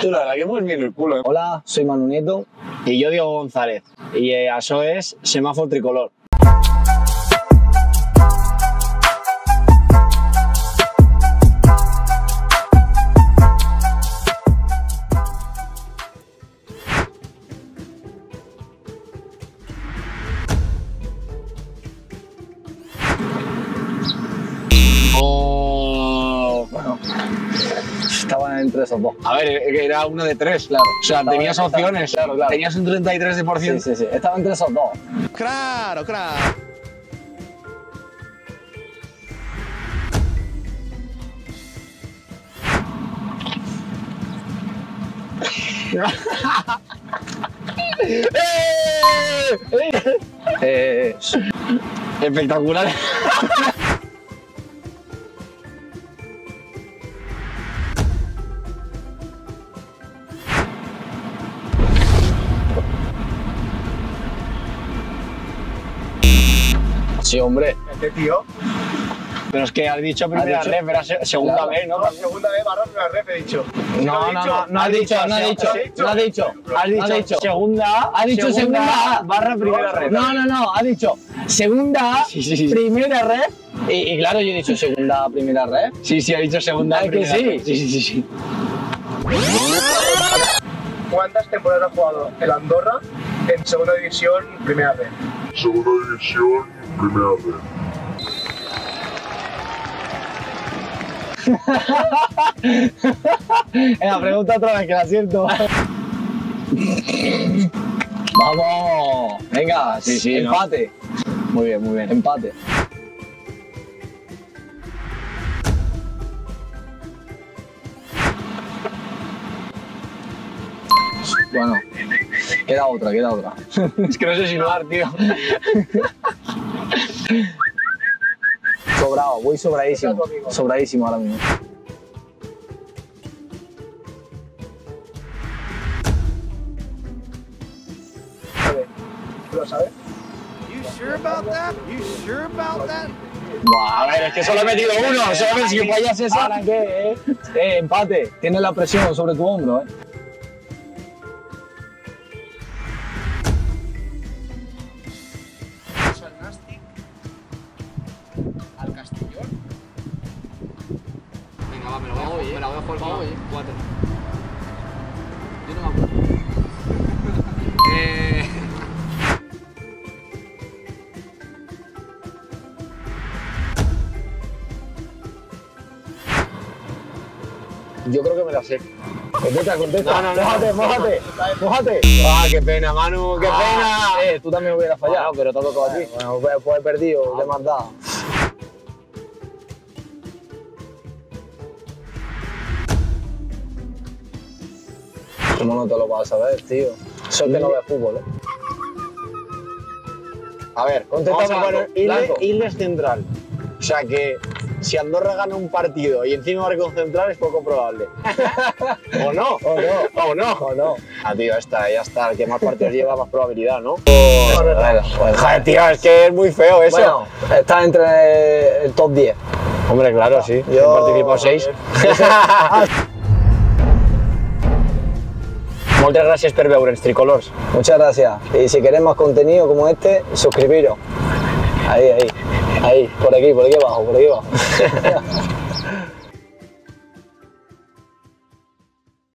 Tú la verdad que el culo. ¿eh? Hola, soy Manu Nieto. Y yo Diego González. Y eh, eso es semáforo tricolor. Estaban entre esos dos. A ver, eh, era uno de tres, claro. O sea, Estaba- tenías estaba- opciones. claro, claro. Tenías un 33%. Sí, sí, sí. Estaban entre esos dos. Claro, claro. Eh, Espectacular. sí, hombre. Este tío. Pero es que has dicho primera dicho- ref, era se- segunda Claro. vez, ¿no? No, segunda vez barra primera ref, he dicho. No, no, no, no ha dicho, no ha dicho, no ha dicho. Has dicho, Ha dicho. segunda A. Ha dicho segunda A. barra primera ref. No, no, no, ha dicho segunda, Sí, sí, sí. primera red. Y, y claro, yo he dicho segunda, primera red. Sí, sí, ha dicho segunda que primera sí. ref. Sí, sí, sí, sí. ¿Cuántas temporadas ha jugado el Andorra en segunda división, primera ref? Segunda división, primera vez. Venga, pregunta otra vez que la siento. Vamos, venga, Sí, sí, ¿no? empate. Muy bien, muy bien. Empate. Bueno, queda otra, queda otra. Es que no sé si lugar, tío. Sobrado, voy sobradísimo. Sobradísimo ahora mismo. ¿Tú lo sabes? You sure about that? You sure about that? Buah, a ver, es que solo he metido uno. Solo si fallas esa. ¿Ahora qué, eh? Eh, empate. Tienes la presión sobre tu hombro, eh. Voy a jugar, me la voy a jugar con cuatro. Yo no me acuerdo. eh... Yo creo que me la sé. Contesta, contesta. No, no, no. Mójate, mójate. Mójate. Ah, qué pena, Manu, qué Ah, pena. Eh, tú también hubieras fallado. Bueno, pero todo todo a ti. Bueno, pues, pues he perdido, le he mandado. ¿Cómo no te lo vas a saber, tío? Eso es que no ves fútbol, ¿eh? A ver, Contesta vamos a blanco, poner Illes, blanco. Illes central. O sea que si Andorra gana un partido y encima marca un central es poco probable. ¿O no? ¿O no? ¿O no? ¿O no? Ah, tío, esta, ya está. El que más partidos lleva, más probabilidad, ¿no? Joder, tío, es que es muy feo eso. Bueno, está entre el top 10. Hombre, claro, sí. Yo- he participado seis. Moltes gràcies per veure'ns, tricolors. Muchas gracias. Y si queréis más contenido como este, suscribiros. Ahí, ahí. Ahí, por aquí, por aquí abajo, por aquí abajo.